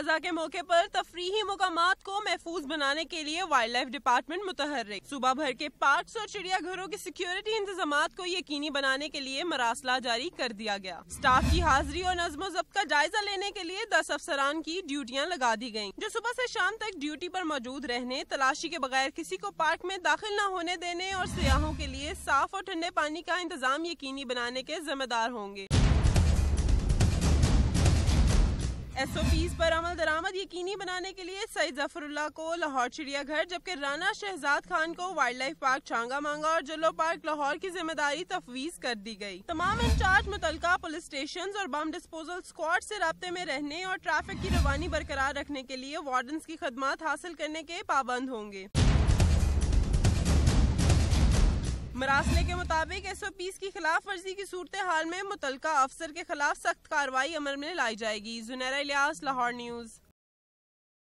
الاضحیٰ کے موقع پر تفریحی مقامات کو محفوظ بنانے کے لیے وائلڈ لائف ڈپارٹمنٹ متحرک۔ صوبہ بھر کے پارکس اور چڑیا گھروں کی سیکیورٹی انتظامات کو یقینی بنانے کے لیے مراسلہ جاری کر دیا گیا۔ سٹاف کی حاضری اور نظم و ضبط کا جائزہ لینے کے لیے دس افسران کی ڈیوٹیاں لگا دی گئیں۔ جو صبح سے شام تک ڈیوٹی پر موجود رہنے، تلاشی کے بغیر کسی کو پارک میں داخل نہ ہونے دینے اور سیاحوں کے لیے صاف اور ٹھنڈے پانی کا انتظام یقینی بنانے کے ذمہ دار ہوں گے۔ ایس او پیز پر عمل درآمد یقینی بنانے کے لیے سعید ظفر اللہ کو لاہور چڑیا گھر، جبکہ رانا شہزاد خان کو وائلڈ لائف پارک چانگا مانگا اور جلو پارک لاہور کی ذمہ داری تفویض کر دی گئی۔ تمام انچارج متعلقہ پولیس اسٹیشن اور بم ڈسپوزل اسکواڈ سے رابطے میں رہنے اور ٹریفک کی روانی برقرار رکھنے کے لیے وارڈنز کی خدمات حاصل کرنے کے پابند ہوں گے۔ مراسلے کے مطابق ایس او پیس کی خلاف ورزی کی صورتحال میں متعلقہ افسر کے خلاف سخت کاروائی عمل میں لائی جائے گی۔ زنیرہ الیاس، لاہور نیوز۔